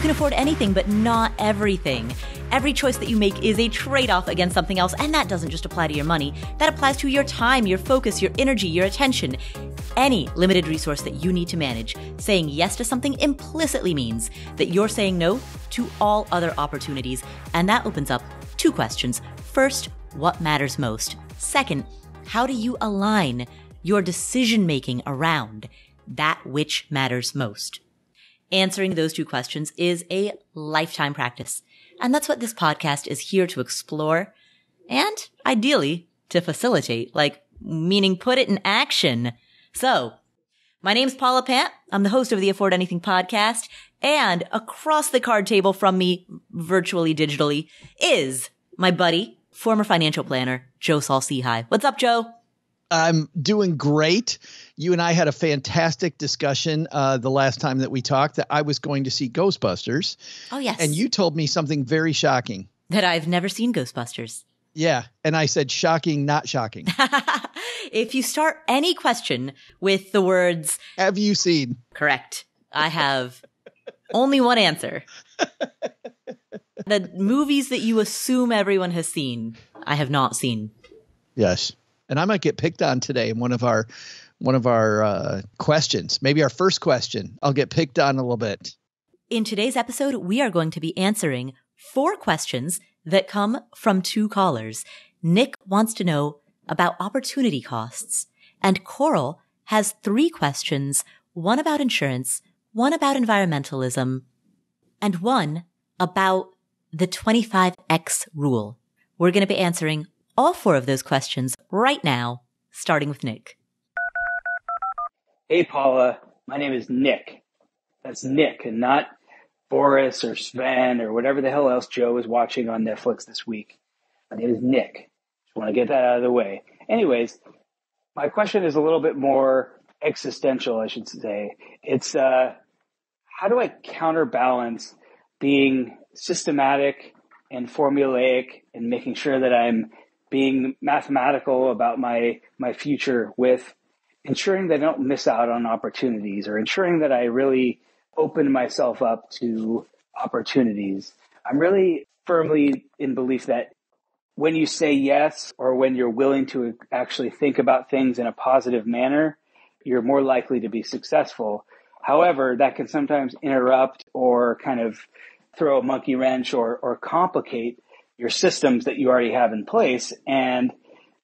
You can afford anything, but not everything. Every choice that you make is a trade off against something else, and that doesn't just apply to your money. That applies to your time, your focus, your energy, your attention. Any limited resource that you need to manage. Saying yes to something implicitly means that you're saying no to all other opportunities, and that opens up two questions. First, what matters most? Second, how do you align your decision making around that which matters most? Answering those two questions is a lifetime practice. And that's what this podcast is here to explore and ideally to facilitate, like meaning put it in action. So my name's Paula Pant. I'm the host of the Afford Anything podcast and across the card table from me, virtually digitally, is my buddy, former financial planner, Joe Saul-Sehy. What's up, Joe? I'm doing great. You and I had a fantastic discussion uh, the last time that we talked that I was going to see Ghostbusters. Oh, yes. And you told me something very shocking. That I've never seen Ghostbusters. Yeah. And I said shocking, not shocking. if you start any question with the words, Have you seen? Correct. I have only one answer. the movies that you assume everyone has seen, I have not seen. Yes and I might get picked on today in one of our one of our uh, questions. Maybe our first question. I'll get picked on a little bit. In today's episode, we are going to be answering four questions that come from two callers. Nick wants to know about opportunity costs, and Coral has three questions: one about insurance, one about environmentalism, and one about the 25x rule. We're going to be answering all four of those questions right now, starting with Nick. Hey, Paula. My name is Nick. That's Nick and not Boris or Sven or whatever the hell else Joe is watching on Netflix this week. My name is Nick. Just want to get that out of the way. Anyways, my question is a little bit more existential, I should say. It's uh, how do I counterbalance being systematic and formulaic and making sure that I'm being mathematical about my my future with ensuring that I don't miss out on opportunities or ensuring that I really open myself up to opportunities. I'm really firmly in belief that when you say yes or when you're willing to actually think about things in a positive manner, you're more likely to be successful. However, that can sometimes interrupt or kind of throw a monkey wrench or, or complicate your systems that you already have in place. And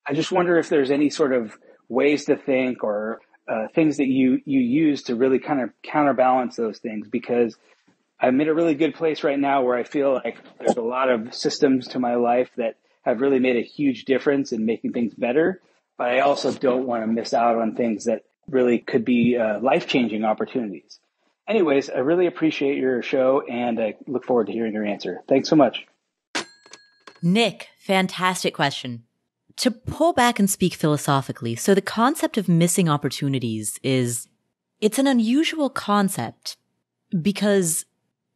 I just wonder if there's any sort of ways to think or uh, things that you you use to really kind of counterbalance those things because I'm in a really good place right now where I feel like there's a lot of systems to my life that have really made a huge difference in making things better. But I also don't want to miss out on things that really could be uh, life changing opportunities. Anyways, I really appreciate your show and I look forward to hearing your answer. Thanks so much. Nick, fantastic question. To pull back and speak philosophically, so the concept of missing opportunities is, it's an unusual concept because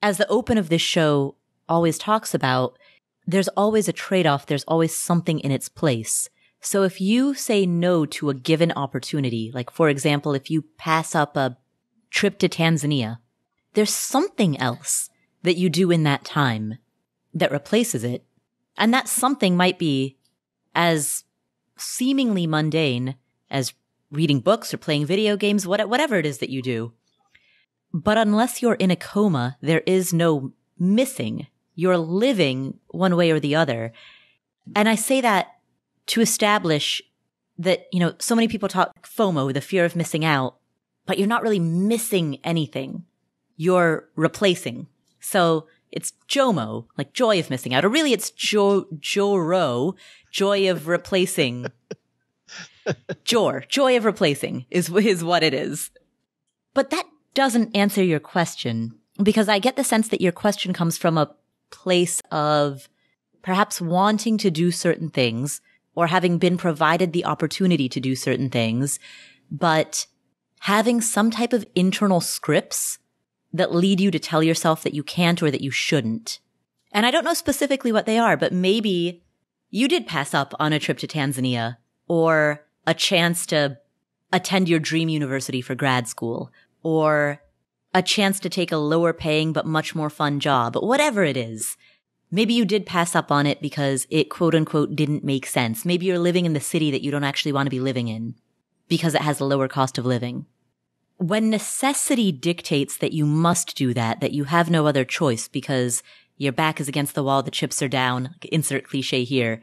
as the open of this show always talks about, there's always a trade-off. There's always something in its place. So if you say no to a given opportunity, like for example, if you pass up a trip to Tanzania, there's something else that you do in that time that replaces it and that something might be as seemingly mundane as reading books or playing video games, whatever it is that you do. But unless you're in a coma, there is no missing. You're living one way or the other. And I say that to establish that, you know, so many people talk FOMO, the fear of missing out, but you're not really missing anything. You're replacing. So it's JOMO, like joy of missing out, or really it's Jo Joro, joy of replacing. Jor, joy of replacing is is what it is. But that doesn't answer your question because I get the sense that your question comes from a place of perhaps wanting to do certain things or having been provided the opportunity to do certain things, but having some type of internal scripts that lead you to tell yourself that you can't or that you shouldn't. And I don't know specifically what they are, but maybe you did pass up on a trip to Tanzania or a chance to attend your dream university for grad school or a chance to take a lower paying but much more fun job, whatever it is. Maybe you did pass up on it because it quote unquote didn't make sense. Maybe you're living in the city that you don't actually want to be living in because it has a lower cost of living. When necessity dictates that you must do that, that you have no other choice because your back is against the wall, the chips are down, insert cliche here,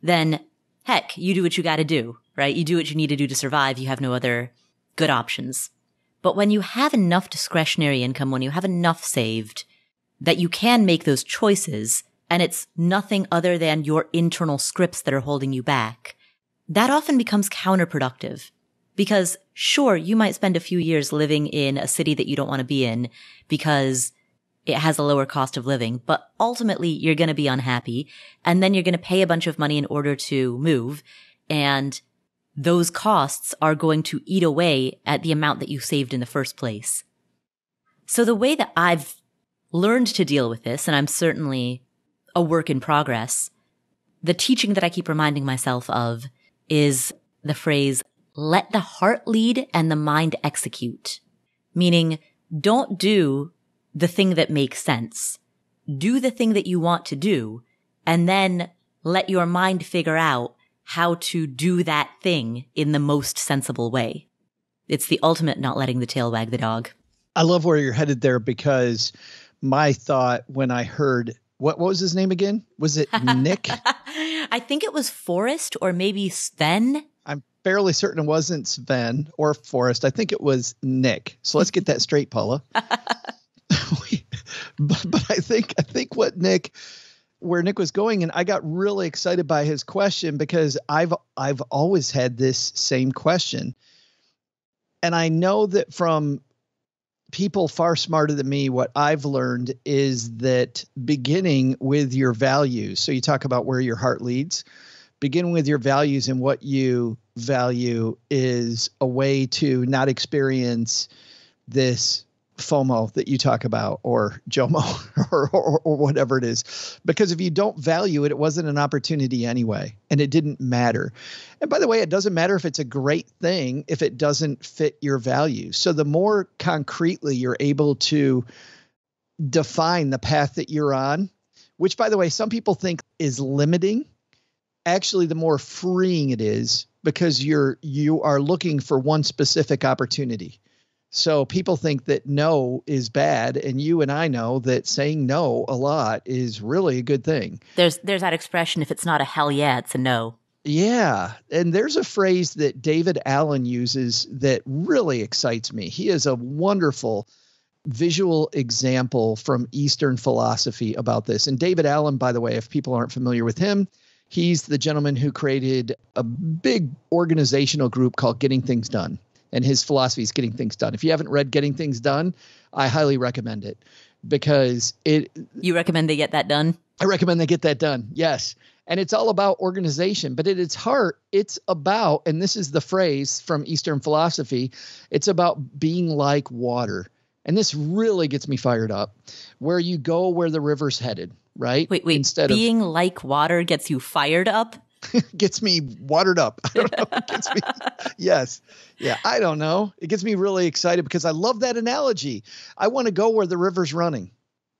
then heck, you do what you gotta do, right? You do what you need to do to survive. You have no other good options. But when you have enough discretionary income, when you have enough saved, that you can make those choices, and it's nothing other than your internal scripts that are holding you back, that often becomes counterproductive. Because sure, you might spend a few years living in a city that you don't want to be in because it has a lower cost of living, but ultimately you're going to be unhappy and then you're going to pay a bunch of money in order to move. And those costs are going to eat away at the amount that you saved in the first place. So the way that I've learned to deal with this, and I'm certainly a work in progress, the teaching that I keep reminding myself of is the phrase, let the heart lead and the mind execute. Meaning, don't do the thing that makes sense. Do the thing that you want to do and then let your mind figure out how to do that thing in the most sensible way. It's the ultimate not letting the tail wag the dog. I love where you're headed there because my thought when I heard what what was his name again? Was it Nick? I think it was Forrest or maybe Sven. Fairly certain it wasn't Sven or Forrest. I think it was Nick. So let's get that straight, Paula. but, but I think I think what Nick where Nick was going and I got really excited by his question because I've I've always had this same question. And I know that from people far smarter than me what I've learned is that beginning with your values. So you talk about where your heart leads. Begin with your values and what you value is a way to not experience this FOMO that you talk about or JOMO or, or, or, whatever it is. Because if you don't value it, it wasn't an opportunity anyway, and it didn't matter. And by the way, it doesn't matter if it's a great thing if it doesn't fit your values. So the more concretely you're able to define the path that you're on, which by the way, some people think is limiting, actually the more freeing it is because you're you are looking for one specific opportunity so people think that no is bad, and you and I know that saying no a lot is really a good thing. There's there's that expression: if it's not a hell yeah, it's a no. Yeah, and there's a phrase that David Allen uses that really excites me. He is a wonderful visual example from Eastern philosophy about this. And David Allen, by the way, if people aren't familiar with him, he's the gentleman who created a big organizational group called Getting Things Done and his philosophy is getting things done. If you haven't read Getting Things Done, I highly recommend it because it. You recommend they get that done? I recommend they get that done. Yes. And it's all about organization, but at its heart, it's about, and this is the phrase from Eastern philosophy, it's about being like water. And this really gets me fired up. Where you go where the river's headed, right? Wait, wait. Instead being of, like water gets you fired up? gets me watered up. I don't know. Gets me, yes. Yeah. I don't know. It gets me really excited because I love that analogy. I want to go where the river's running.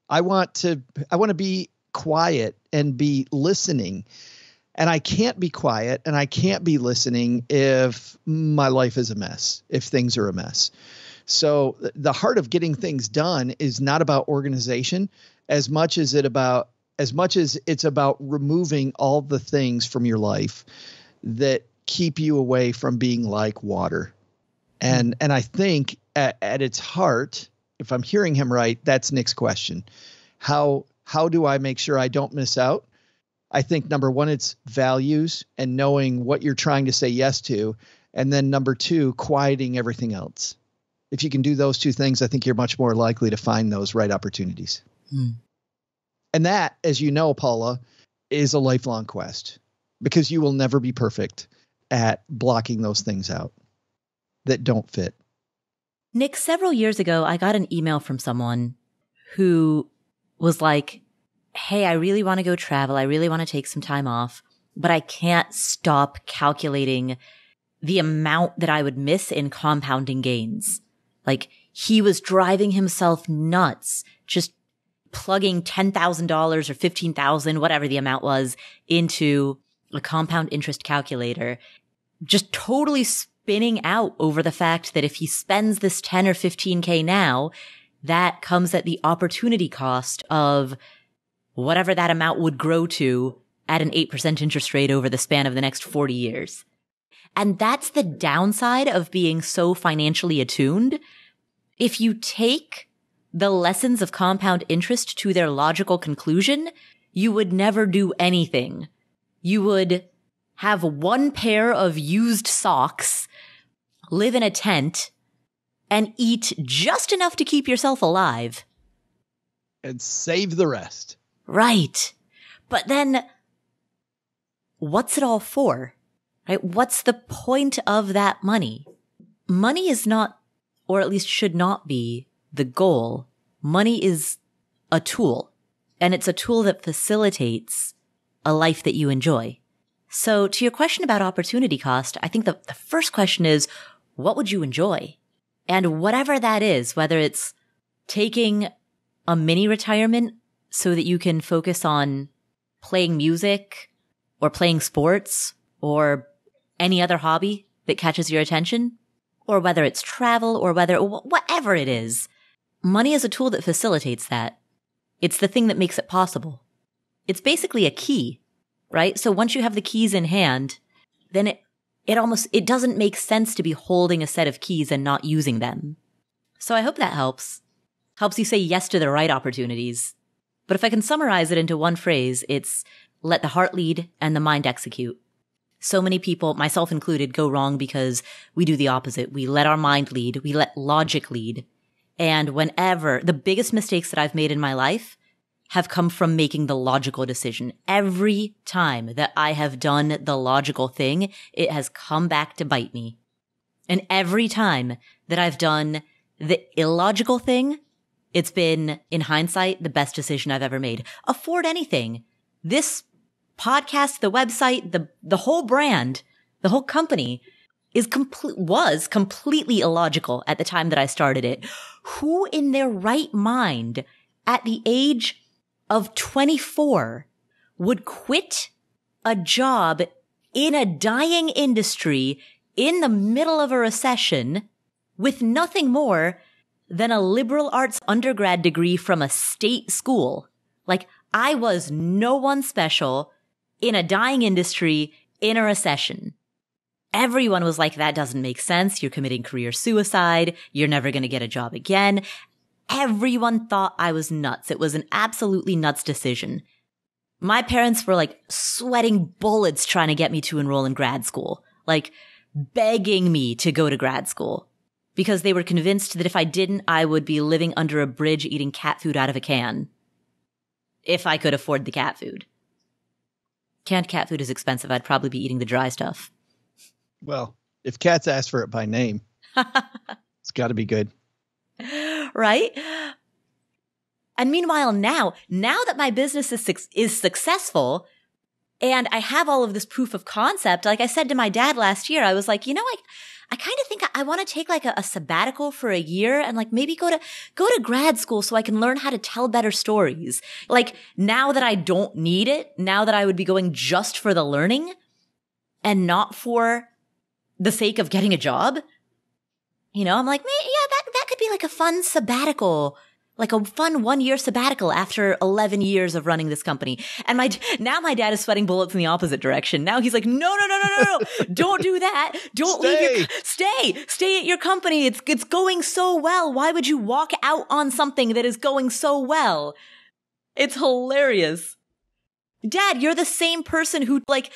I want to, I want to be quiet and be listening. And I can't be quiet and I can't be listening if my life is a mess, if things are a mess. So the heart of getting things done is not about organization as much as it about as much as it's about removing all the things from your life that keep you away from being like water. And hmm. and I think at, at its heart, if I'm hearing him right, that's Nick's question. How how do I make sure I don't miss out? I think number one, it's values and knowing what you're trying to say yes to. And then number two, quieting everything else. If you can do those two things, I think you're much more likely to find those right opportunities. Hmm. And that, as you know, Paula, is a lifelong quest because you will never be perfect at blocking those things out that don't fit. Nick, several years ago, I got an email from someone who was like, Hey, I really want to go travel. I really want to take some time off, but I can't stop calculating the amount that I would miss in compounding gains. Like he was driving himself nuts, just plugging $10,000 or 15,000, whatever the amount was into a compound interest calculator, just totally spinning out over the fact that if he spends this 10 or 15K now, that comes at the opportunity cost of whatever that amount would grow to at an 8% interest rate over the span of the next 40 years. And that's the downside of being so financially attuned. If you take the lessons of compound interest to their logical conclusion, you would never do anything. You would have one pair of used socks, live in a tent, and eat just enough to keep yourself alive. And save the rest. Right. But then, what's it all for? Right? What's the point of that money? Money is not, or at least should not be, the goal. Money is a tool, and it's a tool that facilitates a life that you enjoy. So to your question about opportunity cost, I think the, the first question is, what would you enjoy? And whatever that is, whether it's taking a mini retirement so that you can focus on playing music or playing sports or any other hobby that catches your attention, or whether it's travel or whether whatever it is, money is a tool that facilitates that. It's the thing that makes it possible. It's basically a key, right? So once you have the keys in hand, then it, it almost, it doesn't make sense to be holding a set of keys and not using them. So I hope that helps. Helps you say yes to the right opportunities. But if I can summarize it into one phrase, it's let the heart lead and the mind execute. So many people, myself included, go wrong because we do the opposite. We let our mind lead. We let logic lead. And whenever the biggest mistakes that I've made in my life have come from making the logical decision. Every time that I have done the logical thing, it has come back to bite me. And every time that I've done the illogical thing, it's been, in hindsight, the best decision I've ever made. Afford anything. This podcast, the website, the, the whole brand, the whole company is complete, was completely illogical at the time that I started it. Who in their right mind at the age of 24 would quit a job in a dying industry in the middle of a recession with nothing more than a liberal arts undergrad degree from a state school? Like I was no one special in a dying industry in a recession. Everyone was like, that doesn't make sense. You're committing career suicide. You're never going to get a job again. Everyone thought I was nuts. It was an absolutely nuts decision. My parents were like sweating bullets trying to get me to enroll in grad school, like begging me to go to grad school because they were convinced that if I didn't, I would be living under a bridge eating cat food out of a can. If I could afford the cat food. Canned cat food is expensive. I'd probably be eating the dry stuff. Well, if cats ask for it by name, it's got to be good. Right? And meanwhile, now, now that my business is, is successful and I have all of this proof of concept, like I said to my dad last year, I was like, you know, I, I kind of think I, I want to take like a, a, sabbatical for a year and like maybe go to, go to grad school so I can learn how to tell better stories. Like now that I don't need it, now that I would be going just for the learning and not for the sake of getting a job, you know, I'm like, yeah, that, that could be like a fun sabbatical like a fun one year sabbatical after 11 years of running this company. And my, now my dad is sweating bullets in the opposite direction. Now he's like, no, no, no, no, no, no. Don't do that. Don't stay. leave your, stay, stay at your company. It's, it's going so well. Why would you walk out on something that is going so well? It's hilarious. Dad, you're the same person who like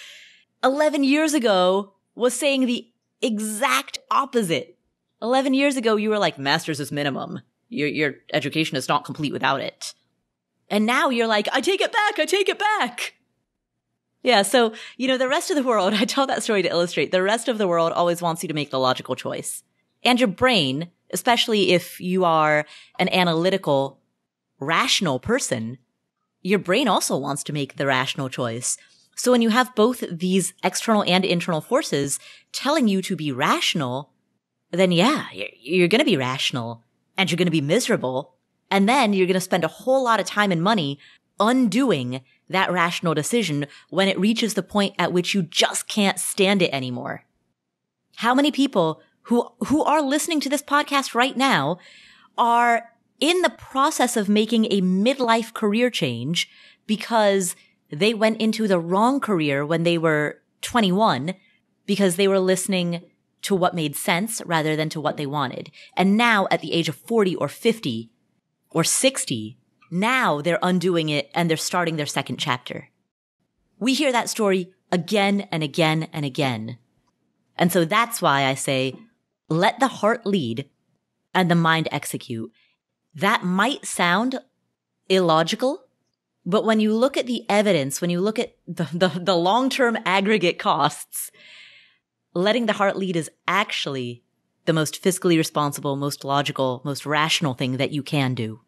11 years ago was saying the exact opposite. 11 years ago, you were like, master's is minimum. Your, your education is not complete without it. And now you're like, I take it back. I take it back. Yeah. So, you know, the rest of the world, I tell that story to illustrate the rest of the world always wants you to make the logical choice. And your brain, especially if you are an analytical, rational person, your brain also wants to make the rational choice. So when you have both these external and internal forces telling you to be rational, then yeah, you're, you're going to be rational and you're going to be miserable. And then you're going to spend a whole lot of time and money undoing that rational decision when it reaches the point at which you just can't stand it anymore. How many people who, who are listening to this podcast right now are in the process of making a midlife career change because they went into the wrong career when they were 21 because they were listening to what made sense rather than to what they wanted. And now at the age of 40 or 50 or 60, now they're undoing it and they're starting their second chapter. We hear that story again and again and again. And so that's why I say, let the heart lead and the mind execute. That might sound illogical, but when you look at the evidence, when you look at the, the, the long-term aggregate costs, letting the heart lead is actually the most fiscally responsible, most logical, most rational thing that you can do.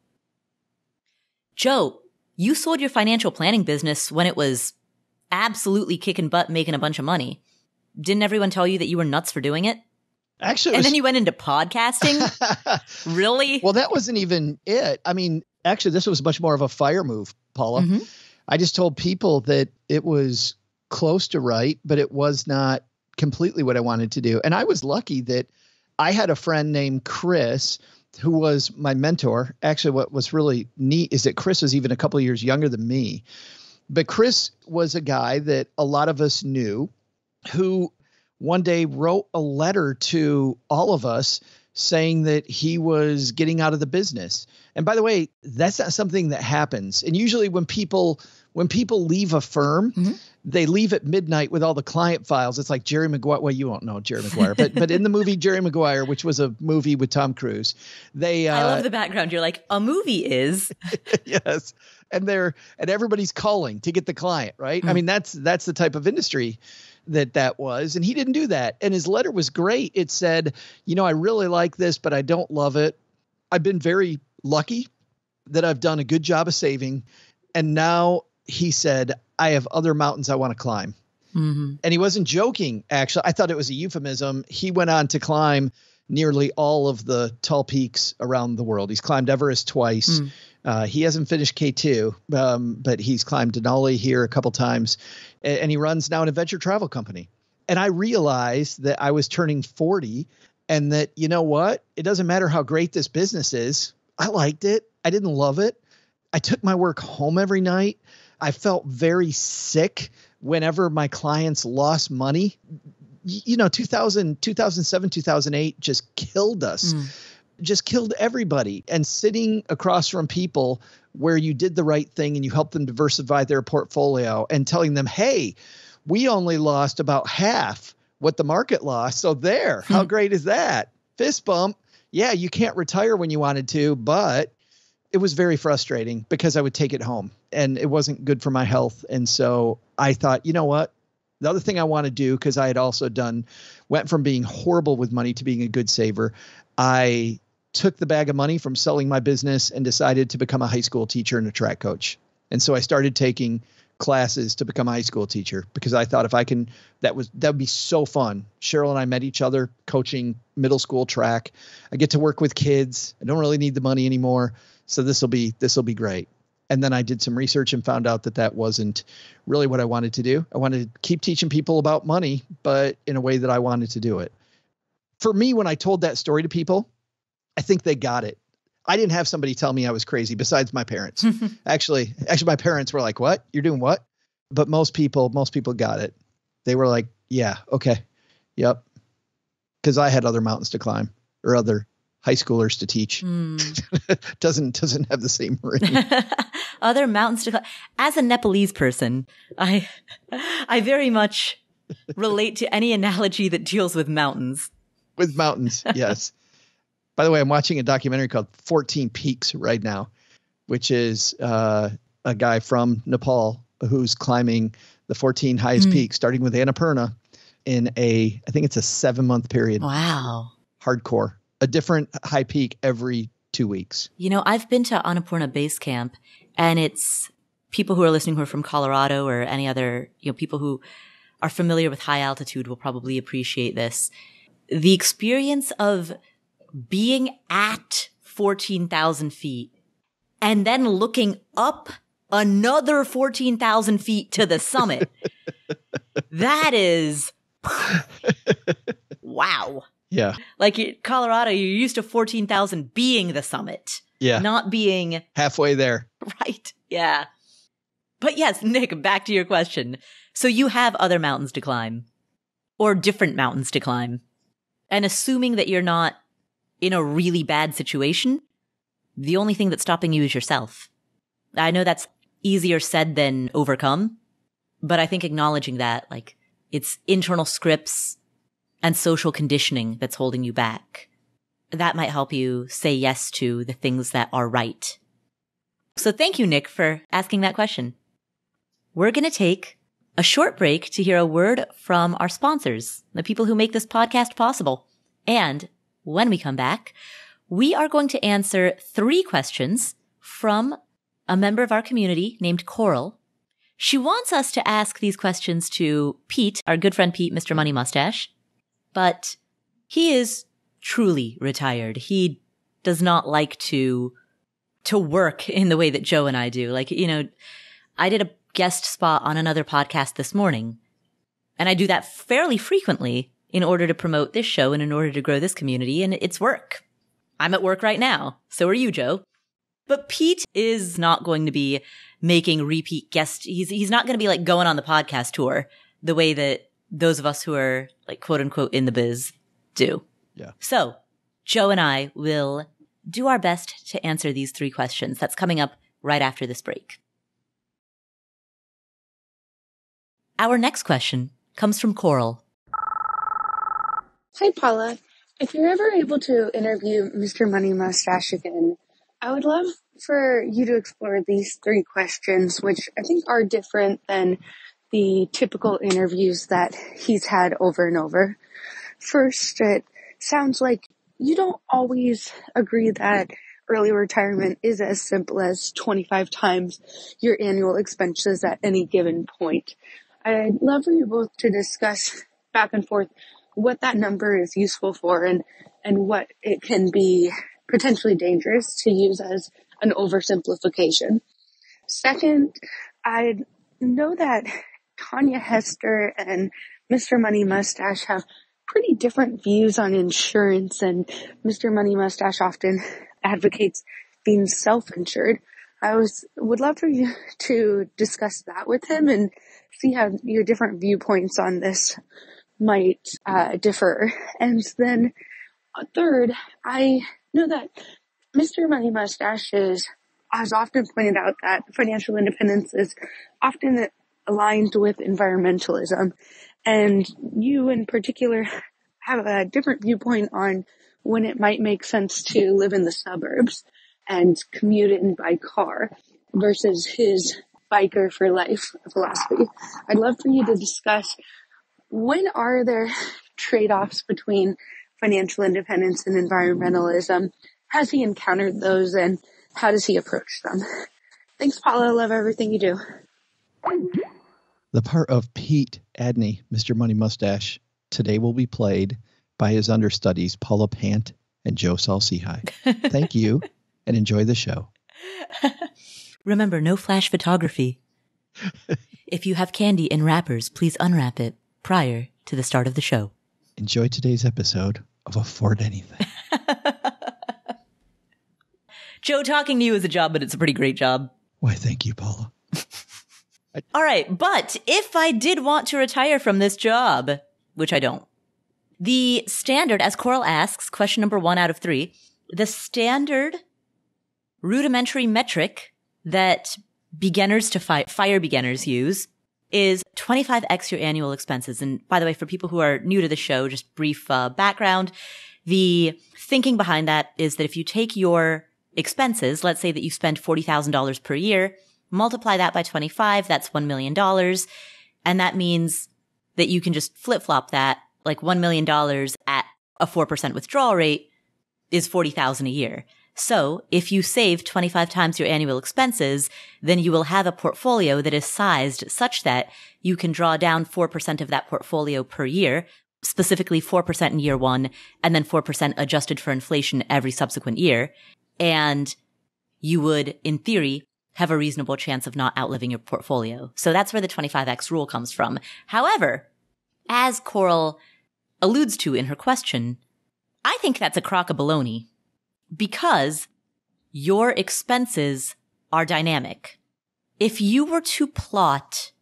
Joe, you sold your financial planning business when it was absolutely kicking butt, making a bunch of money. Didn't everyone tell you that you were nuts for doing it? Actually, and was... then you went into podcasting. really? Well, that wasn't even it. I mean, actually, this was much more of a fire move, Paula. Mm-hmm. I just told people that it was close to right, but it was not completely what I wanted to do. And I was lucky that I had a friend named Chris who was my mentor. Actually, what was really neat is that Chris was even a couple years younger than me. But Chris was a guy that a lot of us knew who one day wrote a letter to all of us saying that he was getting out of the business. And by the way, that's not something that happens. And usually when people when people leave a firm, mm-hmm. They leave at midnight with all the client files. It's like Jerry Maguire. Well, you won't know Jerry Maguire, but but in the movie Jerry Maguire, which was a movie with Tom Cruise, they. Uh, I love the background. You're like a movie is. yes, and they're and everybody's calling to get the client right. Mm-hmm. I mm. mean that's that's the type of industry that that was and he didn't do that and his letter was great it said you know i really like this but i don't love it i've been very lucky that i've done a good job of saving and now he said, I have other mountains I want to climb. Mm-hmm. And he wasn't joking, actually. I thought it was a euphemism. He went on to climb nearly all of the tall peaks around the world. He's climbed Everest twice. Mm. Uh, he hasn't finished K2, um, but he's climbed Denali here a couple times. And, and he runs now an adventure travel company. And I realized that I was turning 40 and that, you know what? It doesn't matter how great this business is. I liked it. I didn't love it. I took my work home every night. I felt very sick whenever my clients lost money. You know, 2000, 2007, 2008 just killed us. Mm. Just killed everybody. And sitting across from people where you did the right thing and you helped them diversify their portfolio and telling them, hey, we only lost about half what the market lost. So there, how hmm. great is that? Fist bump. Yeah, you can't retire when you wanted to, but it was very frustrating because I would take it home and it wasn't good for my health. And so I thought, you know what? The other thing I want to do, because I had also done, went from being horrible with money to being a good saver. I took the bag of money from selling my business and decided to become a high school teacher and a track coach. And so I started taking classes to become a high school teacher because I thought if I can, that was that would be so fun. Cheryl and I met each other coaching middle school track. I get to work with kids. I don't really need the money anymore. So this will be this will be great. And then I did some research and found out that that wasn't really what I wanted to do. I wanted to keep teaching people about money, but in a way that I wanted to do it. For me, when I told that story to people, I think they got it. I didn't have somebody tell me I was crazy besides my parents. actually, actually my parents were like, "What? You're doing what?" But most people, most people got it. They were like, "Yeah, okay. Yep." Cuz I had other mountains to climb or other high schoolers to teach. Mm. doesn't doesn't have the same ring. Other mountains to climb. as a Nepalese person, I I very much relate to any analogy that deals with mountains. With mountains, yes. By the way, I'm watching a documentary called 14 Peaks right now, which is uh, a guy from Nepal who's climbing the 14 highest mm. peaks, starting with Annapurna in a, I think it's a seven month period. Wow. Hardcore a different high peak every two weeks. You know, I've been to Annapurna Base Camp, and it's people who are listening who are from Colorado or any other, you know, people who are familiar with high altitude will probably appreciate this. The experience of being at 14,000 feet and then looking up another 14,000 feet to the summit. that is wow. Yeah. Like Colorado, you're used to 14,000 being the summit. Yeah. Not being halfway there. Right. Yeah. But yes, Nick, back to your question. So you have other mountains to climb or different mountains to climb. And assuming that you're not in a really bad situation, the only thing that's stopping you is yourself. I know that's easier said than overcome, but I think acknowledging that, like, it's internal scripts and social conditioning that's holding you back. That might help you say yes to the things that are right. So thank you, Nick, for asking that question. We're going to take a short break to hear a word from our sponsors, the people who make this podcast possible. And when we come back, we are going to answer three questions from a member of our community named Coral. She wants us to ask these questions to Pete, our good friend Pete, Mr. Money Mustache, but he is truly retired. He does not like to to work in the way that Joe and I do. Like, you know, I did a guest spot on another podcast this morning, and I do that fairly frequently in order to promote this show and in order to grow this community, and it's work. I'm at work right now. So are you, Joe. But Pete is not going to be making repeat guest. He's, he's not going to be like going on the podcast tour the way that those of us who are like quote unquote in the biz do. Yeah. So Joe and I will do our best to answer these three questions. That's coming up right after this break. Our next question comes from Coral. Hi, Paula. If you're ever able to interview Mr. Money Mustache again, I would love for you to explore these three questions, which I think are different than the typical interviews that he's had over and over. First, it sounds like you don't always agree that early retirement is as simple as 25 times your annual expenses at any given point. I'd love for you both to discuss back and forth what that number is useful for and, and what it can be potentially dangerous to use as an oversimplification. Second, I know that Tanja Hester and Mr. Money Mustache have pretty different views on insurance and Mr. Money Mustache often advocates being self-insured. I was, would love for you to discuss that with him and see how your different viewpoints on this might uh, differ. And then uh, third, I know that Mr. Money Mustache is, has often pointed out that financial independence is often aligned with environmentalism. And you in particular have a different viewpoint on when it might make sense to live in the suburbs and commute in by car versus his biker for life philosophy. I'd love for you to discuss when are there trade-offs between financial independence and environmentalism? Has he encountered those and how does he approach them? Thanks, Paula. I love everything you do. The part of Pete Adeney, Mr. Money Mustache, today will be played by his understudies, Paula Pant and Joe Saul-Sehy. Thank you and enjoy the show. Remember, no flash photography. if you have candy in wrappers, please unwrap it prior to the start of the show. Enjoy today's episode of Afford Anything. Joe, talking to you is a job, but it's a pretty great job. Why, thank you, Paula. All right. But if I did want to retire from this job, which I don't, the standard, as Coral asks, question number one out of three, the standard rudimentary metric that beginners to fi- fire beginners use is 25x your annual expenses. And by the way, for people who are new to the show, just brief uh, background. The thinking behind that is that if you take your expenses, let's say that you spend $40,000 per year, multiply that by 25, that's $1 million. And that means that you can just flip flop that like $1 million at a 4% withdrawal rate is 40,000 a year. So if you save 25 times your annual expenses, then you will have a portfolio that is sized such that you can draw down 4% of that portfolio per year, specifically 4% in year one and then 4% adjusted for inflation every subsequent year. and you would, in theory, have a reasonable chance of not outliving your portfolio. So that's where the 25x rule comes from. However, as Coral alludes to in her question, I think that's a crock of baloney because your expenses are dynamic. If you were to plot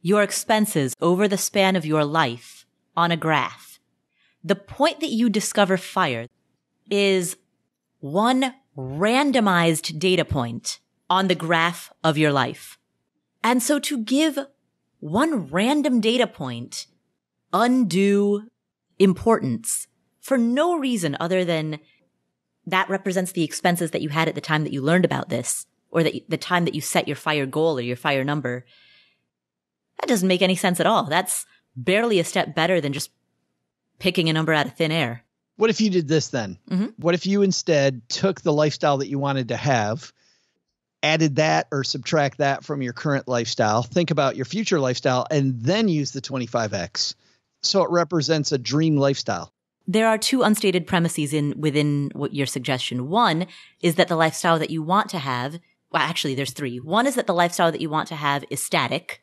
your expenses over the span of your life on a graph, the point that you discover fire is one randomized data point on the graph of your life. And so to give one random data point undue importance for no reason other than that represents the expenses that you had at the time that you learned about this or that the time that you set your fire goal or your fire number. That doesn't make any sense at all. That's barely a step better than just picking a number out of thin air. What if you did this then? Mm-hmm. What if you instead took the lifestyle that you wanted to have, added that or subtract that from your current lifestyle, think about your future lifestyle, and then use the 25x? So it represents a dream lifestyle. There are two unstated premises in within what your suggestion. One is that the lifestyle that you want to have, well, actually, there's three. One is that the lifestyle that you want to have is static,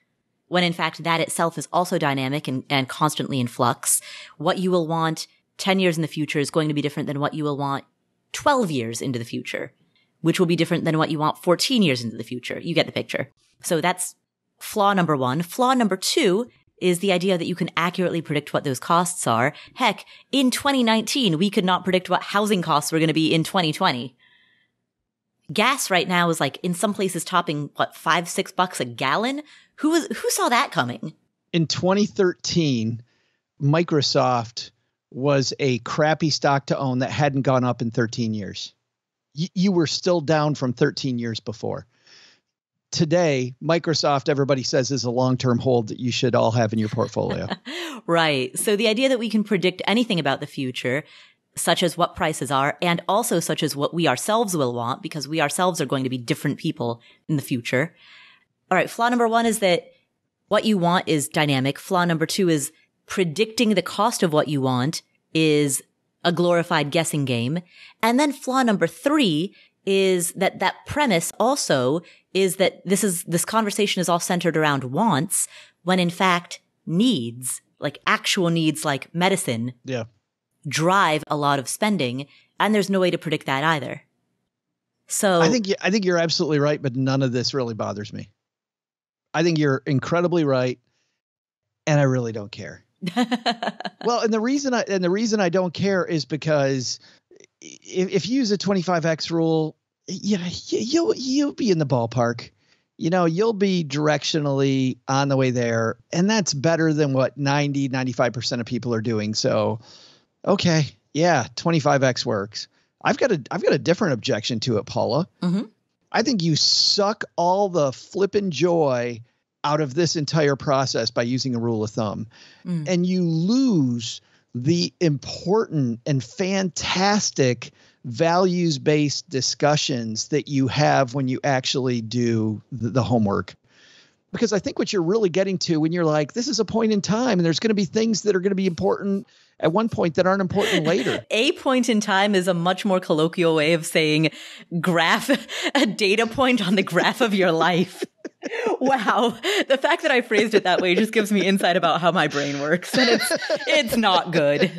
when in fact that itself is also dynamic and, and constantly in flux. What you will want 10 years in the future is going to be different than what you will want 12 years into the future, which will be different than what you want 14 years into the future. You get the picture. So that's flaw number one. Flaw number two is the idea that you can accurately predict what those costs are. Heck, in 2019, we could not predict what housing costs were going to be in 2020. Gas right now is like in some places topping what five, six bucks a gallon. Who was who saw that coming? In 2013, Microsoft was a crappy stock to own that hadn't gone up in 13 years. You were still down from 13 years before. Today microsoft everybody says is a long-term hold that you should all have in your portfolio. Right. So the idea that we can predict anything about the future such as what prices are and also such as what we ourselves will want because we ourselves are going to be different people in the future. All right flaw number one is that what you want is dynamic. Flaw number two is predicting the cost of what you want is a glorified guessing game and then flaw number three is that that premise also is that this is, this conversation is all centered around wants when in fact needs, like actual needs like medicine. Yeah. Drive a lot of spending and there's no way to predict that either. So I think I think you're absolutely right, but none of this really bothers me. I think you're incredibly right, and I really don't care. well, and the reason I and the reason I don't care is because if, if you use a 25x rule, yeah, you'll you'll be in the ballpark. You know, you'll be directionally on the way there, and that's better than what 90, 95% of people are doing. So, okay, yeah, 25x works. I've got a I've got a different objection to it, Paula. Mm-hmm. I think you suck all the flippin' joy out of this entire process by using a rule of thumb, mm. and you lose the important and fantastic values based discussions that you have when you actually do the, the, homework. Because I think what you're really getting to when you're like, this is a point in time, and there's going to be things that are going to be important at one point that aren't important later. a point in time is a much more colloquial way of saying graph, a data point on the graph of your life. wow. The fact that I phrased it that way just gives me insight about how my brain works. And it's it's not good.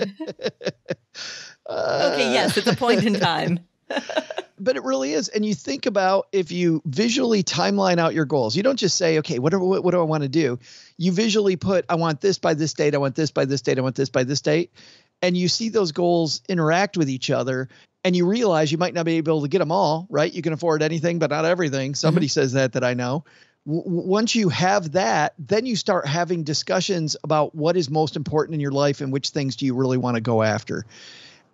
Uh, okay, yes, it's a point in time. but it really is. And you think about if you visually timeline out your goals, you don't just say, okay, what do, what, what do I want to do? You visually put, I want this by this date, I want this by this date, I want this by this date. And you see those goals interact with each other and you realize you might not be able to get them all, right? You can afford anything, but not everything. Somebody mm-hmm. says that that I know once you have that, then you start having discussions about what is most important in your life and which things do you really want to go after.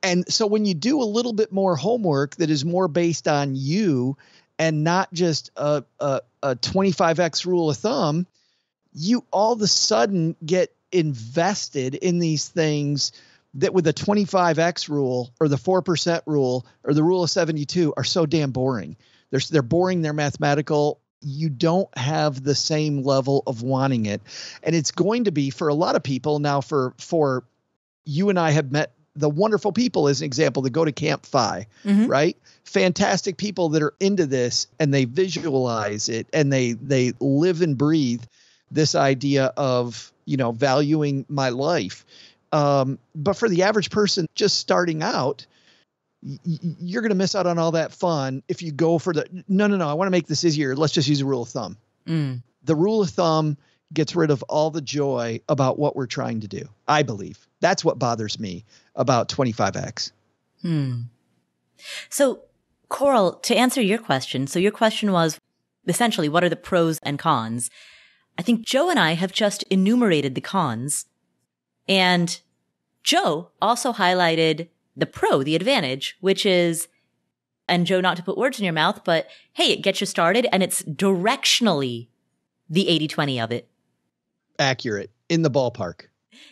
And so when you do a little bit more homework that is more based on you and not just a, a, a 25x rule of thumb, you all of a sudden get invested in these things that with the 25x rule or the 4% rule or the rule of 72 are so damn boring. They're, they're boring, they're mathematical, you don't have the same level of wanting it and it's going to be for a lot of people now for for you and I have met the wonderful people as an example that go to Camp FI, Mhm. right? Fantastic people that are into this and they visualize it and they they live and breathe this idea of you know valuing my life. Um, but for the average person just starting out, you're going to miss out on all that fun if you go for the no no no. I want to make this easier. Let's just use a rule of thumb Mm. the rule of thumb gets rid of all the joy about what we're trying to do. I believe that's what bothers me about 25x. Hmm. So, Coral, to answer your question, so your question was essentially what are the pros and cons? I think Joe and I have just enumerated the cons. And Joe also highlighted the pro, the advantage, which is, and Joe, not to put words in your mouth, but hey, it gets you started and it's directionally the 80 20 of it. Accurate in the ballpark.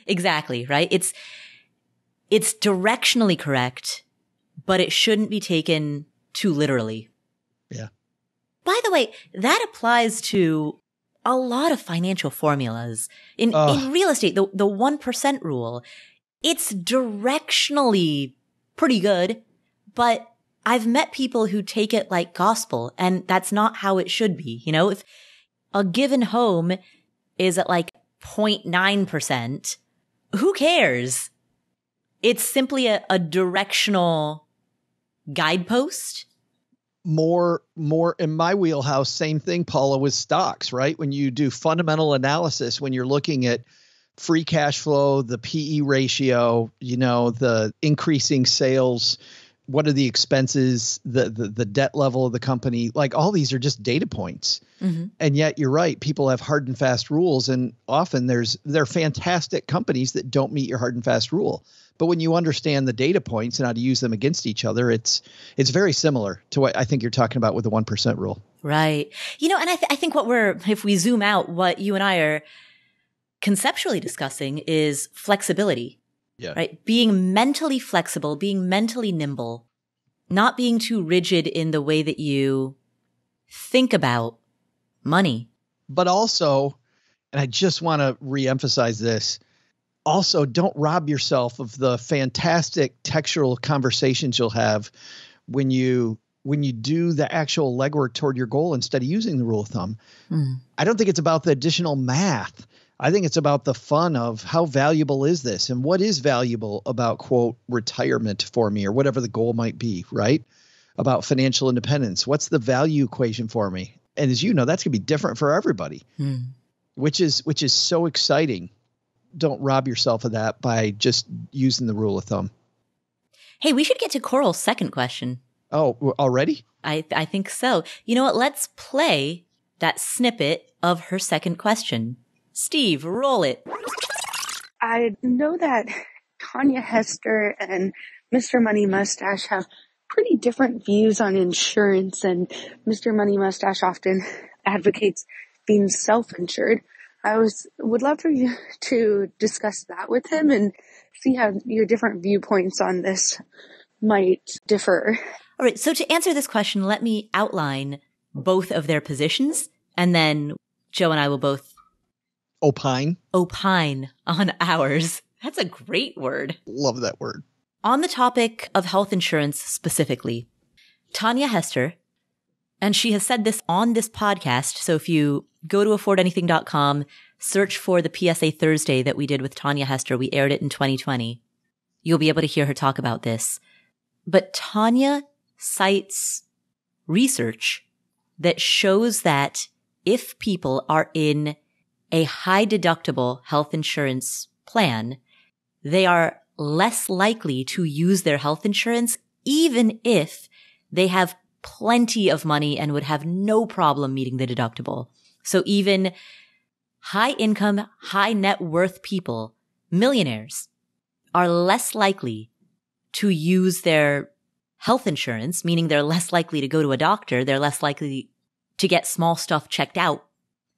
Exactly, right? It's it's directionally correct, but it shouldn't be taken too literally. Yeah. By the way, that applies to a lot of financial formulas. In in real estate, the the 1% rule, it's directionally pretty good, but I've met people who take it like gospel and that's not how it should be. You know, if a given home is at like 0.9%, who cares? It's simply a, a directional guidepost. More, more in my wheelhouse. Same thing, Paula, with stocks, right? When you do fundamental analysis, when you're looking at free cash flow, the PE ratio, you know, the increasing sales, what are the expenses, the, the the debt level of the company, like all these are just data points. Mm-hmm. and yet you're right people have hard and fast rules and often there's they're fantastic companies that don't meet your hard and fast rule but when you understand the data points and how to use them against each other it's it's very similar to what i think you're talking about with the 1% rule Right. You know, and I, th- I think what we're, if we zoom out, what you and I are conceptually discussing is flexibility. Yeah. Right. Being mentally flexible, being mentally nimble, not being too rigid in the way that you think about money. but also and i just want to reemphasize this also don't rob yourself of the fantastic textural conversations you'll have when you when you do the actual legwork toward your goal instead of using the rule of thumb Hmm. I don't think it's about the additional math. I think it's about the fun of how valuable is this and what is valuable about quote retirement for me or whatever the goal might be, right? About financial independence. What's the value equation for me? And as you know, that's going to be different for everybody, Hmm. which is which is so exciting. Don't rob yourself of that by just using the rule of thumb. Hey, we should get to Coral's second question. Oh, already? I, I think so. You know what? Let's play that snippet of her second question. Steve, roll it. I know that Tanja Hester and Mr. Money Mustache have pretty different views on insurance, and Mr. Money Mustache often advocates being self-insured. I was would love for you to discuss that with him and see how your different viewpoints on this might differ. All right. So to answer this question, let me outline both of their positions and then Joe and I will both Opine. opine on ours. That's a great word. Love that word. On the topic of health insurance specifically, Tanja Hester, and she has said this on this podcast. So if you go to affordanything.com, search for the PSA Thursday that we did with Tanja Hester, we aired it in 2020. You'll be able to hear her talk about this. But Tanja cites research that shows that if people are in a high deductible health insurance plan, they are less likely to use their health insurance, even if they have plenty of money and would have no problem meeting the deductible. So even high income, high net worth people, millionaires, are less likely to use their health insurance, meaning they're less likely to go to a doctor. They're less likely to get small stuff checked out.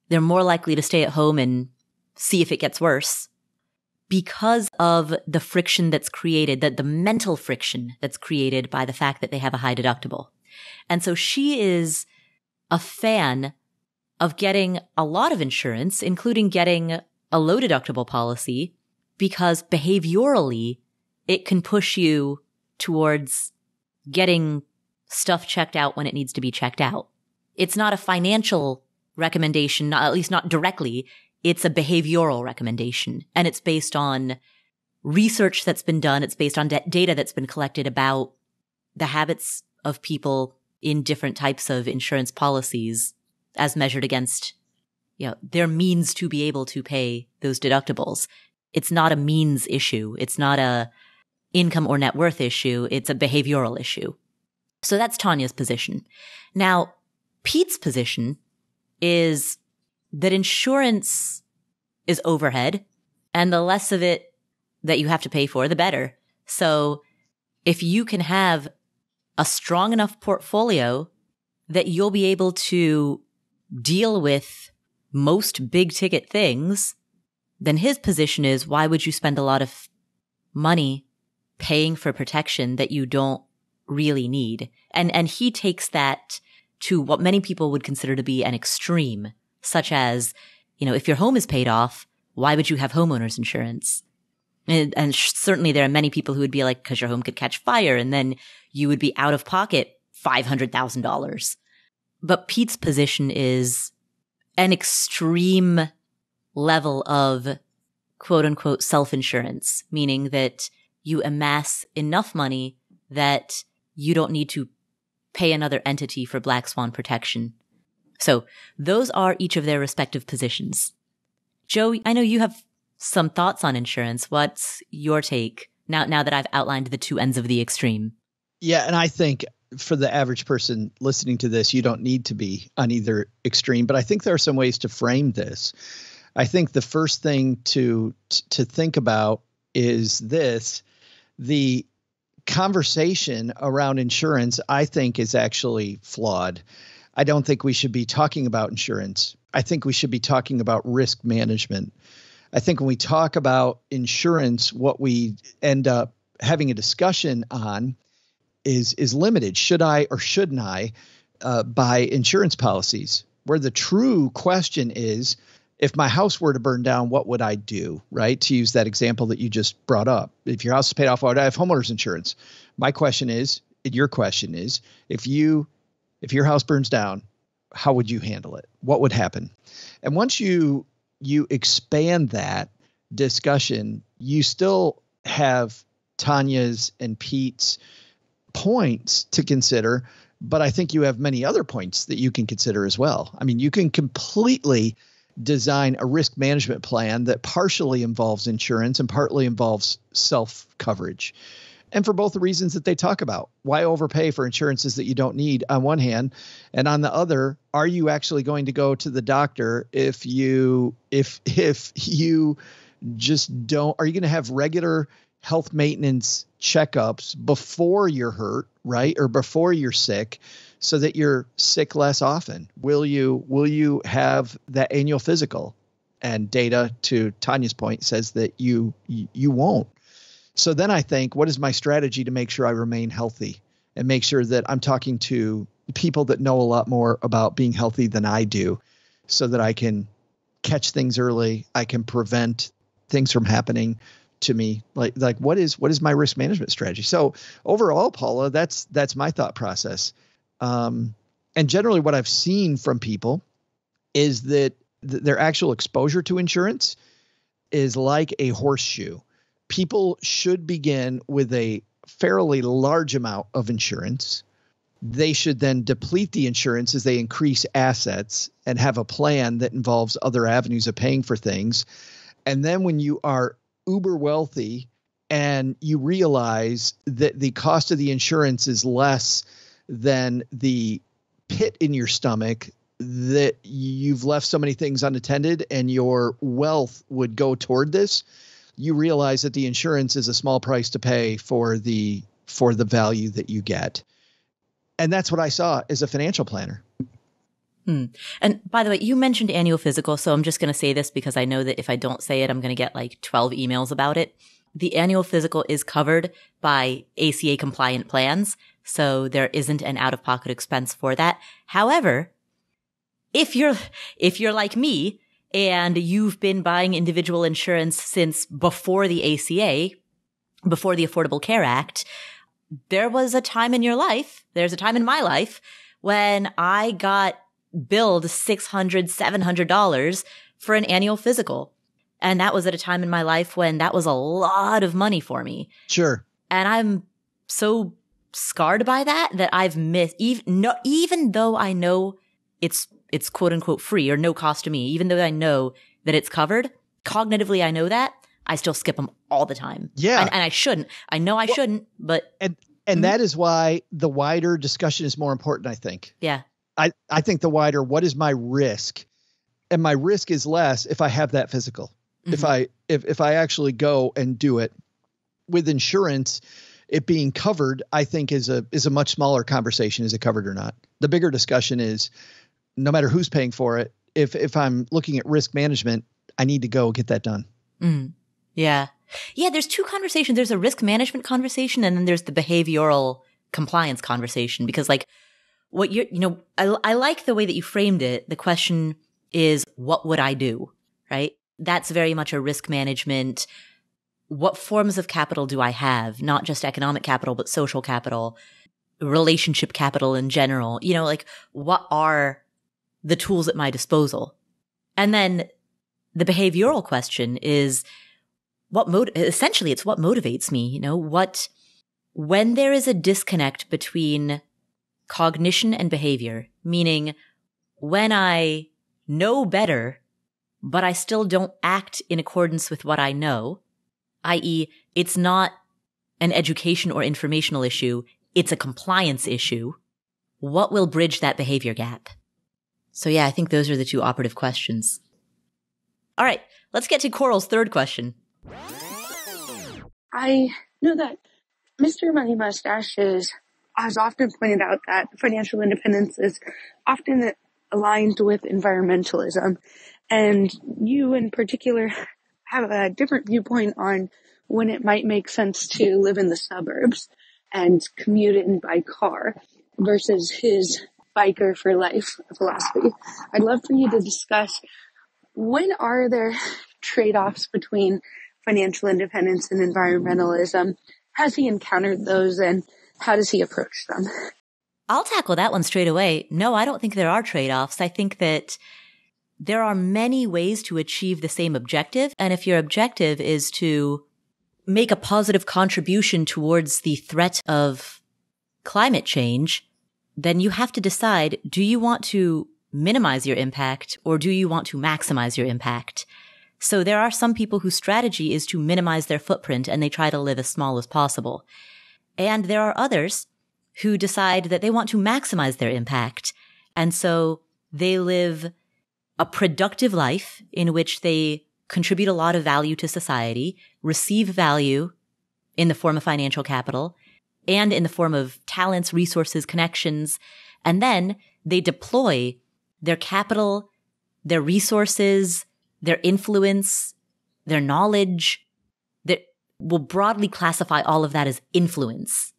They're more likely to stay at home and see if it gets worse because of the friction that's created, that the mental friction that's created by the fact that they have a high deductible. And so she is a fan of getting a lot of insurance, including getting a low deductible policy because behaviorally it can push you towards getting stuff checked out when it needs to be checked out. It's not a financial recommendation, not, at least not directly. It's a behavioral recommendation and it's based on research that's been done. It's based on data that's been collected about the habits of people in different types of insurance policies as measured against, you know, their means to be able to pay those deductibles. It's not a means issue. It's not a income or net worth issue. It's a behavioral issue. So that's Tanja's position. Now, Pete's position is that insurance is overhead and the less of it that you have to pay for, the better. So if you can have a strong enough portfolio that you'll be able to deal with most big ticket things, then his position is why would you spend a lot of money paying for protection that you don't really need? And, and he takes that to what many people would consider to be an extreme, such as, you know, if your home is paid off, why would you have homeowners insurance? And, and certainly there are many people who would be like, cause your home could catch fire and then you would be out of pocket $500,000. But Pete's position is an extreme level of quote unquote self insurance, meaning that you amass enough money that you don't need to pay another entity for black swan protection. So those are each of their respective positions. Joe, I know you have some thoughts on insurance. What's your take now, now that I've outlined the two ends of the extreme? Yeah. And I think for the average person listening to this, you don't need to be on either extreme, but I think there are some ways to frame this. I think the first thing to to think about is this the conversation around insurance I think is actually flawed. I don't think we should be talking about insurance. I think we should be talking about risk management. I think when we talk about insurance, what we end up having a discussion on is is limited. Should I or shouldn't I uh, buy insurance policies? Where the true question is, if my house were to burn down, what would I do? Right? To use that example that you just brought up, if your house is paid off, I would have homeowners insurance? My question is, your question is, if you if your house burns down, how would you handle it? What would happen? And once you you expand that discussion, you still have Tanja's and Pete's points to consider, but I think you have many other points that you can consider as well. I mean, you can completely design a risk management plan that partially involves insurance and partly involves self coverage. And for both the reasons that they talk about. Why overpay for insurances that you don't need on one hand, and on the other, are you actually going to go to the doctor if you if if you just don't are you going to have regular health maintenance checkups before you're hurt, right? Or before you're sick so that you're sick less often? Will you will you have that annual physical? And data to Tanja's point says that you you won't. So then I think what is my strategy to make sure I remain healthy and make sure that I'm talking to people that know a lot more about being healthy than I do so that I can catch things early, I can prevent things from happening to me like like what is what is my risk management strategy? So overall paula that's that's my thought process. Um, and generally what i've seen from people is that th- their actual exposure to insurance is like a horseshoe. People should begin with a fairly large amount of insurance. They should then deplete the insurance as they increase assets and have a plan that involves other avenues of paying for things. And then when you are uber wealthy and you realize that the cost of the insurance is less than the pit in your stomach that you've left so many things unattended and your wealth would go toward this you realize that the insurance is a small price to pay for the for the value that you get. And that's what i saw as a financial planner Hmm. And by the way, you mentioned annual physical, so I'm just going to say this because I know that if I don't say it, I'm going to get like 12 emails about it. The annual physical is covered by ACA compliant plans, so there isn't an out of pocket expense for that. However, if you're, if you're like me and you've been buying individual insurance since before the ACA, before the Affordable Care Act, there was a time in your life, there's a time in my life when I got billed $600, $700 for an annual physical. And that was at a time in my life when that was a lot of money for me. Sure. And I'm so scarred by that that I've missed even no, even though I know it's it's quote unquote free or no cost to me, even though I know that it's covered, cognitively I know that, I still skip them all the time. Yeah. And, and I shouldn't. I know I Well, shouldn't, but And and Mhm. that is why the wider discussion is more important, I think. yeah. I, I think the wider, what is my risk? And my risk is less if I have that physical. If Mhm. I if if I actually go and do it with insurance, it being covered, I think is a is a much smaller conversation. Is it covered or not? The bigger discussion is no matter who's paying for it, if if I'm looking at risk management, I need to go get that done. Mm. Yeah. Yeah, there's two conversations. There's a risk management conversation and then there's the behavioral compliance conversation because like what you're, you know, I, I like the way that you framed it. The question is, what would I do? Right? That's very much a risk management. What forms of capital do I have? Not just economic capital, but social capital, relationship capital in general. You know, like what are the tools at my disposal? And then the behavioral question is what mot- essentially it's what motivates me, you know, what when there is a disconnect between cognition and behavior, meaning when I know better, but I still don't act in accordance with what I know, i.e., it's not an education or informational issue, it's a compliance issue. What will bridge that behavior gap? So yeah, I think those are the two operative questions. All right, let's get to Coral's third question. I know that Mr. Money Mustache is, has often pointed out that financial independence is often aligned with environmentalism. And you in particular have a different viewpoint on when it might make sense to live in the suburbs and commute in by car versus his biker for life philosophy. I'd love for you to discuss when are there trade-offs between financial independence and environmentalism? Has he encountered those and how does he approach them? I'll tackle that one straight away. No, I don't think there are trade offs. I think that there are many ways to achieve the same objective. And if your objective is to make a positive contribution towards the threat of climate change, then you have to decide, do you want to minimize your impact or do you want to maximize your impact? So there are some people whose strategy is to minimize their footprint and they try to live as small as possible. And there are others who decide that they want to maximize their impact. And so they live a productive life in which they contribute a lot of value to society, receive value in the form of financial capital and in the form of talents, resources, connections. And then they deploy their capital, their resources, their influence, their knowledge, will broadly classify all of that as influence,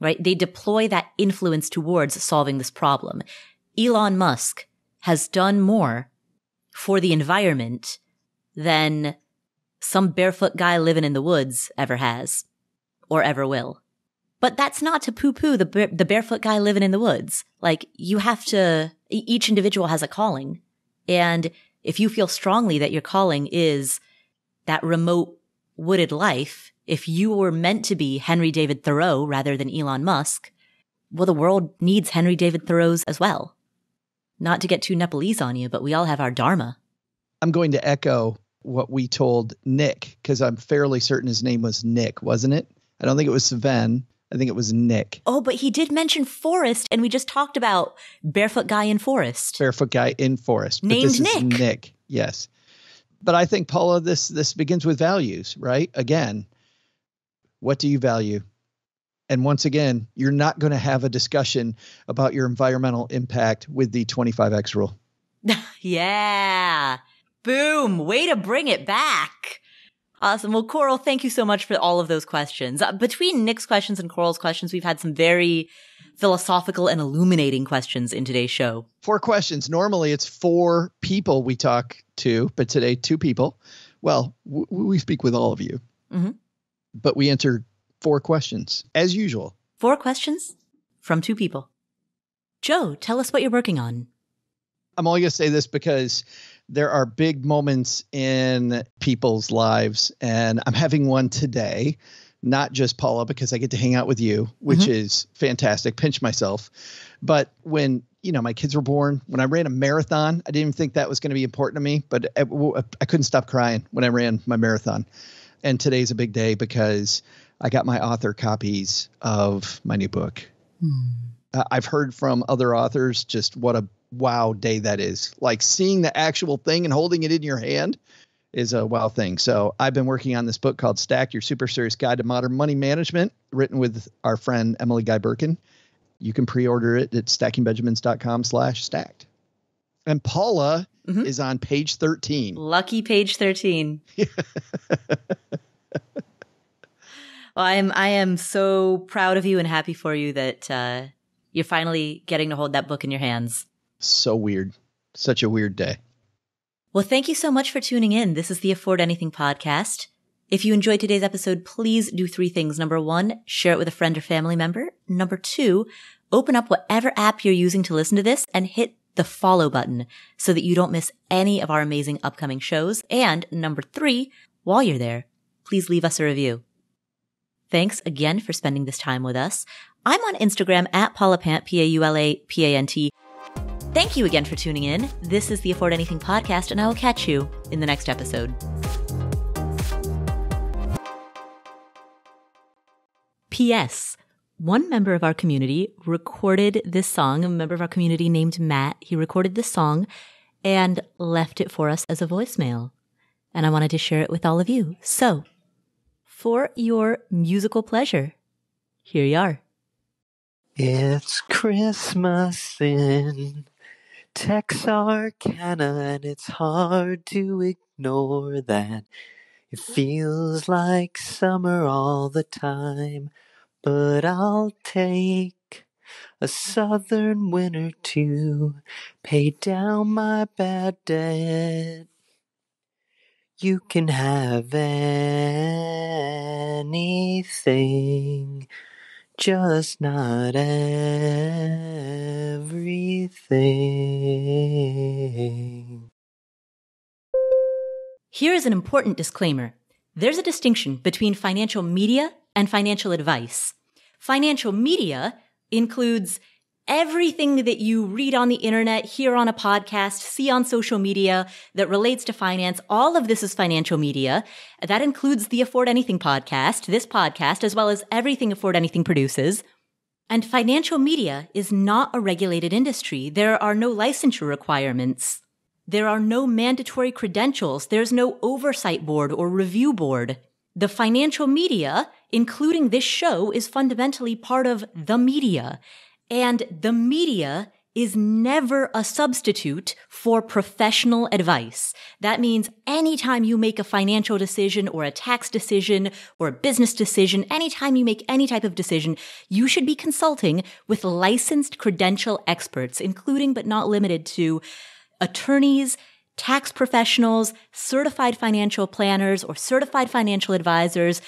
right? They deploy that influence towards solving this problem. Elon Musk has done more for the environment than some barefoot guy living in the woods ever has or ever will. But that's not to poo poo the, the barefoot guy living in the woods. Like you have to, each individual has a calling. And if you feel strongly that your calling is that remote wooded life, if you were meant to be Henry David Thoreau rather than Elon Musk, well, the world needs Henry David Thoreau's as well. Not to get too Nepalese on you, but we all have our dharma. I'm going to echo what we told Nick because I'm fairly certain his name was Nick, wasn't it? I don't think it was Sven. I think it was Nick. Oh, but he did mention forest, and we just talked about barefoot guy in forest. Barefoot guy in forest. But Named this is Nick. Nick. Yes. But I think Paula, this this begins with values, right? Again, what do you value? And once again, you're not going to have a discussion about your environmental impact with the 25x rule. yeah. Boom. Way to bring it back. Awesome. Well, Coral, thank you so much for all of those questions. Uh, between Nick's questions and Coral's questions, we've had some very philosophical and illuminating questions in today's show. Four questions. Normally it's four people we talk to, but today two people. Well, w- we speak with all of you. Mhm. but we answered four questions as usual. Four questions from two people. Joe, tell us what you're working on. I'm only going to say this because there are big moments in people's lives, and I'm having one today. Not just Paula, because I get to hang out with you, which mm-hmm. is fantastic. Pinch myself. But when you know my kids were born, when I ran a marathon, I didn't even think that was going to be important to me. But I, I couldn't stop crying when I ran my marathon. And today's a big day because I got my author copies of my new book. Hmm. Uh, I've heard from other authors just what a wow day that is. Like seeing the actual thing and holding it in your hand is a wow thing. So I've been working on this book called Stacked Your Super Serious Guide to Modern Money Management, written with our friend Emily Guy Birken. You can pre-order it at stackingbenjamins.com slash stacked. And Paula mm-hmm. is on page 13. Lucky page 13. well, I am I am so proud of you and happy for you that uh, you're finally getting to hold that book in your hands. So weird. Such a weird day. Well, thank you so much for tuning in. This is the Afford Anything podcast. If you enjoyed today's episode, please do three things. Number one, share it with a friend or family member. Number two, open up whatever app you're using to listen to this and hit the follow button so that you don't miss any of our amazing upcoming shows. And number three, while you're there, please leave us a review. Thanks again for spending this time with us. I'm on Instagram at Paula Pant, P-A-U-L-A-P-A-N-T. Thank you again for tuning in. This is the Afford Anything podcast, and I will catch you in the next episode. P.S. One member of our community recorded this song, a member of our community named Matt. He recorded this song and left it for us as a voicemail. And I wanted to share it with all of you. So, for your musical pleasure, here you are. It's Christmas in Texarkana, and it's hard to ignore that. It feels like summer all the time, but I'll take a southern winter to pay down my bad debt. You can have anything, just not everything. Here is an important disclaimer. There's a distinction between financial media and financial advice. Financial media includes everything that you read on the internet, hear on a podcast, see on social media that relates to finance. All of this is financial media. That includes the Afford Anything podcast, this podcast, as well as everything Afford Anything produces. And financial media is not a regulated industry. There are no licensure requirements. There are no mandatory credentials. There's no oversight board or review board. The financial media, including this show, is fundamentally part of the media. And the media is never a substitute for professional advice. That means anytime you make a financial decision or a tax decision or a business decision, anytime you make any type of decision, you should be consulting with licensed credential experts, including but not limited to attorneys, tax professionals, certified financial planners, or certified financial advisors.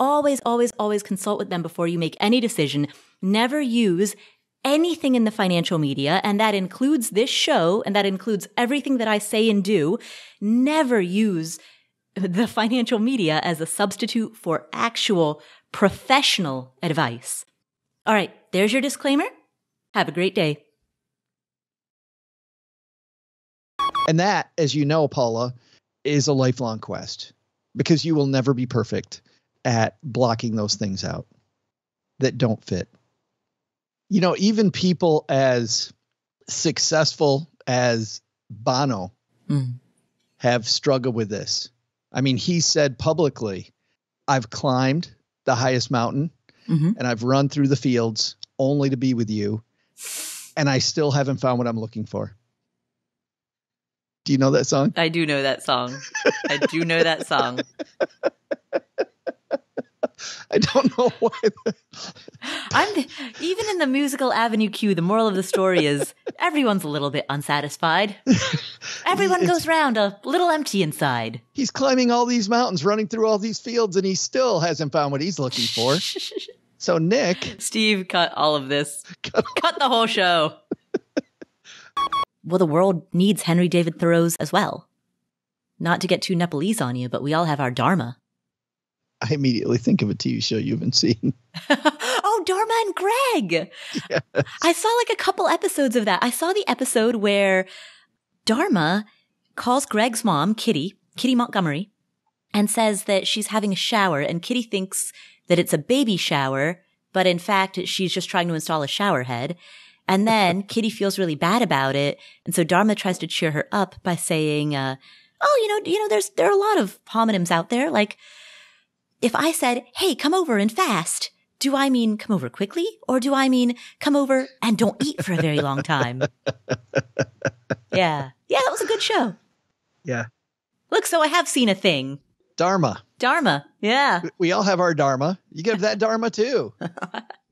Always, always, always consult with them before you make any decision. Never use anything in the financial media, and that includes this show, and that includes everything that I say and do. Never use the financial media as a substitute for actual professional advice. All right, there's your disclaimer. Have a great day. And that, as you know, Paula, is a lifelong quest because you will never be perfect at blocking those things out that don't fit. You know, even people as successful as Bono mm. have struggled with this. I mean, he said publicly, I've climbed the highest mountain mm-hmm. and I've run through the fields only to be with you. And I still haven't found what I'm looking for. Do you know that song? I do know that song. I do know that song. I don't know why. I'm the, even in the musical Avenue Q. The moral of the story is everyone's a little bit unsatisfied. Everyone It's- goes round a little empty inside. He's climbing all these mountains, running through all these fields, and he still hasn't found what he's looking for. So Nick, Steve, cut all of this. cut the whole show. well, the world needs Henry David Thoreau's as well. Not to get too Nepalese on you, but we all have our Dharma. I immediately think of a TV show you haven't seen. oh, Dharma and Greg. I saw like a couple episodes of that. I saw the episode where Dharma calls Greg's mom, Kitty, Kitty Montgomery, and says that she's having a shower and Kitty thinks that it's a baby shower, but in fact, she's just trying to install a shower head. And then Kitty feels really bad about it. And so Dharma tries to cheer her up by saying, uh, Oh, you know, you know, there's, there are a lot of homonyms out there. Like, if I said, Hey, come over and fast, do I mean come over quickly or do I mean come over and don't eat for a very long time? yeah. Yeah, that was a good show. Yeah. Look, so I have seen a thing. Dharma. Dharma. Yeah. We all have our Dharma. You give that Dharma too.